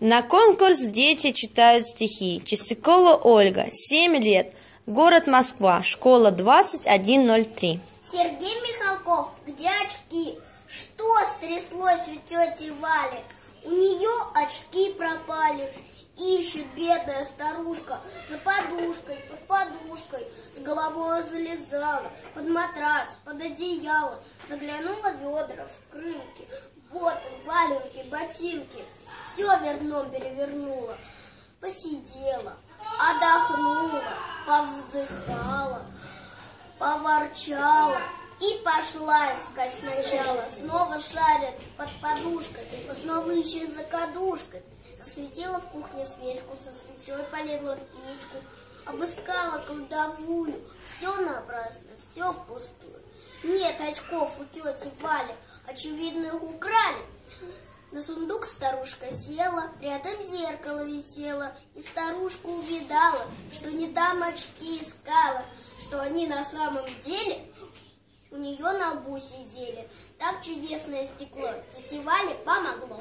На конкурс дети читают стихи. Чистякова Ольга, 7 лет, город Москва, школа 2103. Сергей Михалков, где очки? Что стряслось у тети Вали? У нее очки пропали. Ищет бедная старушка за подушкой, под подушкой, с головой залезала, под матрас, под одеяло, заглянула в ведра, в крынки, боты, валенки, ботинки, все верном перевернула, посидела, отдохнула, повздыхала, поворчала, и пошла искать сначала, снова шарит под подушкой, снова ищет за кадушкой. Засветила в кухне свечку, со свечой полезла в печку, обыскала кладовую, все напрасно, все впустую. Нет очков у тети Вали, очевидно их украли. На сундук старушка села, рядом зеркало висело, и старушка увидала, что не там очки искала, что они на самом деле у нее на лбу сидели. Так чудесное стекло затевали помогло.